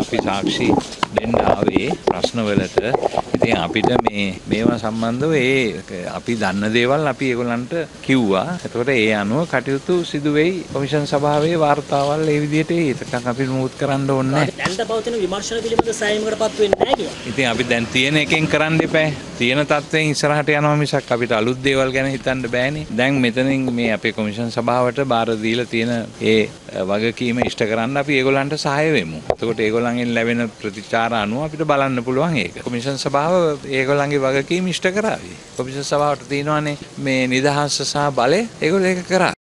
අපි සාක්ෂි දෙන්න ආවේ ප්‍රශ්නවලට. ඉතින් අපිට මේ මේවා සම්බන්ධව ඒ අපි දන්න දේවල් අපි ඒගොල්ලන්ට කිව්වා. එතකොට ඒ අනුව කටයුතු සිදු වෙයි කොමිෂන් සභාවේ වාර්තාවල් ඒ විදිහට ඒකටක් අපි මුත් කරන්න ඕනේ නැහැ. දැනට පවතින විමර්ශන පිළිබඳ සෑයීමකට පත් වෙන්නේ නැහැ කියලා. ඉතින් අපි දැන් තියෙන එකෙන් කරන්න එපා. තියෙන තත්ත්වයෙන් ඉස්සරහට යනවා මිසක් අපිට අලුත් දේවල් ගැන හිතන්න බෑනේ. දැන් මෙතනින් මේ අපේ කොමිෂන් සභාවට බාර දීලා තියෙන ඒ වගකීම ඉෂ්ට කරන්න අපි ඒගොල්ලන්ට සහාය වෙමු. එතකොට ඒගොල්ලන්ගෙන් ලැබෙන ප්‍රතිචාර අනුව අපිට බලන්න පුළුවන් ඒක. කොමිෂන් සභාව ඒගොල්ලන්ගේ වගකීම ඉෂ්ට කරાવી. කොමිෂන් සභාවට තියෙනවානේ මේ නිදහස සහ බලය ඒගොල්ලෝ ඒක කරා.